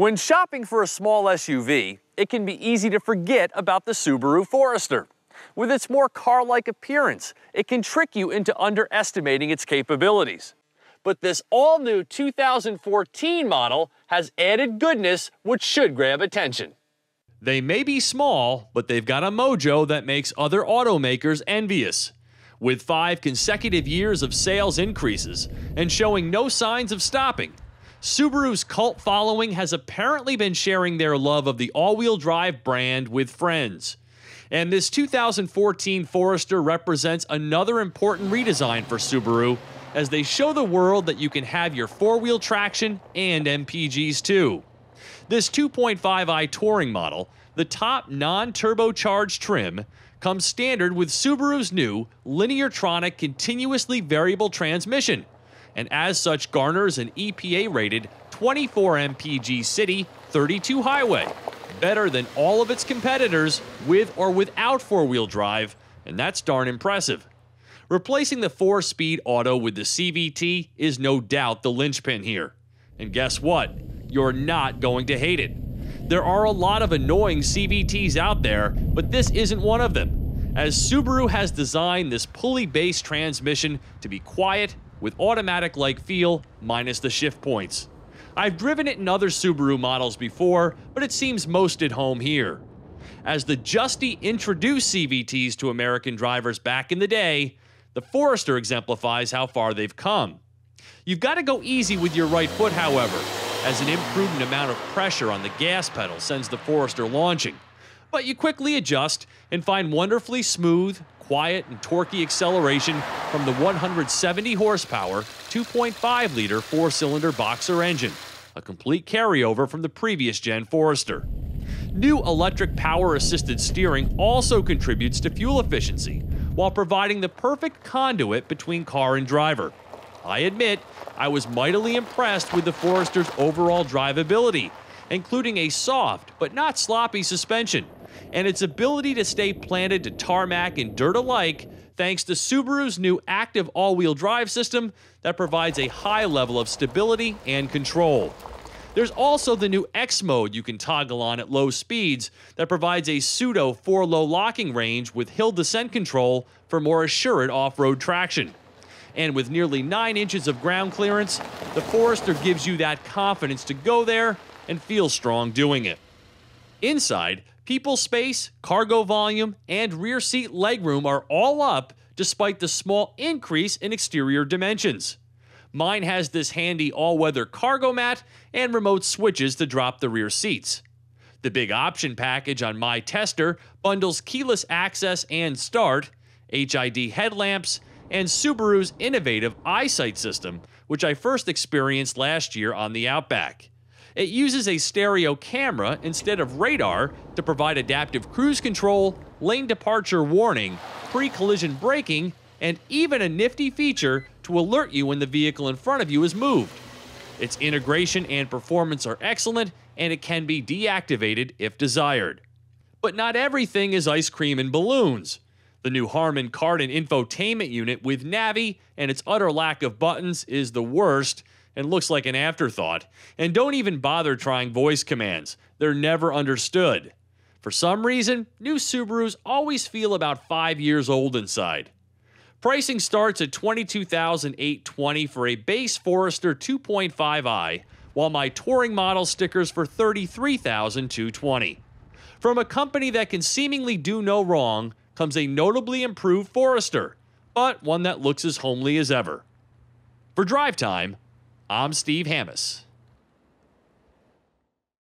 When shopping for a small SUV, it can be easy to forget about the Subaru Forester. With its more car-like appearance, it can trick you into underestimating its capabilities. But this all-new 2014 model has added goodness which should grab attention. They may be small, but they've got a mojo that makes other automakers envious. With five consecutive years of sales increases and showing no signs of stopping, Subaru's cult following has apparently been sharing their love of the all wheel drive brand with friends. And this 2014 Forester represents another important redesign for Subaru as they show the world that you can have your four wheel traction and MPGs too. This 2.5i Touring model, the top non turbocharged trim, comes standard with Subaru's new Lineartronic continuously variable transmission and as such garners an EPA rated 24 mpg city, 32 highway, better than all of its competitors with or without four wheel drive, and that's darn impressive. Replacing the 4 speed auto with the CVT is no doubt the linchpin here. And guess what? You're not going to hate it. There are a lot of annoying CVTs out there, but this isn't one of them, as Subaru has designed this pulley based transmission to be quiet with automatic like feel minus the shift points. I've driven it in other Subaru models before, but it seems most at home here. As the Justy introduced CVTs to American drivers back in the day, the Forester exemplifies how far they've come. You've got to go easy with your right foot, however, as an imprudent amount of pressure on the gas pedal sends the Forester launching. But you quickly adjust and find wonderfully smooth, quiet and torquey acceleration from the 170 horsepower, 2.5 liter four cylinder boxer engine, a complete carryover from the previous gen Forester. New electric power assisted steering also contributes to fuel efficiency while providing the perfect conduit between car and driver. I admit, I was mightily impressed with the Forester's overall drivability, including a soft but not sloppy suspension and its ability to stay planted to tarmac and dirt alike thanks to Subaru's new active all wheel drive system that provides a high level of stability and control. There's also the new X mode you can toggle on at low speeds that provides a pseudo 4 low locking range with hill descent control for more assured off road traction. And with nearly 9 inches of ground clearance, the Forester gives you that confidence to go there and feel strong doing it. Inside, People space, cargo volume, and rear seat legroom are all up despite the small increase in exterior dimensions. Mine has this handy all weather cargo mat and remote switches to drop the rear seats. The big option package on my tester bundles keyless access and start, HID headlamps, and Subaru's innovative eyesight system, which I first experienced last year on the Outback. It uses a stereo camera instead of radar to provide adaptive cruise control, lane departure warning, pre collision braking, and even a nifty feature to alert you when the vehicle in front of you is moved. Its integration and performance are excellent, and it can be deactivated if desired. But not everything is ice cream and balloons. The new Harman Kardon infotainment unit with Navi and its utter lack of buttons is the worst, and looks like an afterthought. And don't even bother trying voice commands, they're never understood. For some reason, new Subarus always feel about five years old inside. Pricing starts at $22,820 for a base Forester 2.5i, while my touring model stickers for $33,220. From a company that can seemingly do no wrong comes a notably improved Forester, but one that looks as homely as ever. For drive time, I'm Steve Hammes.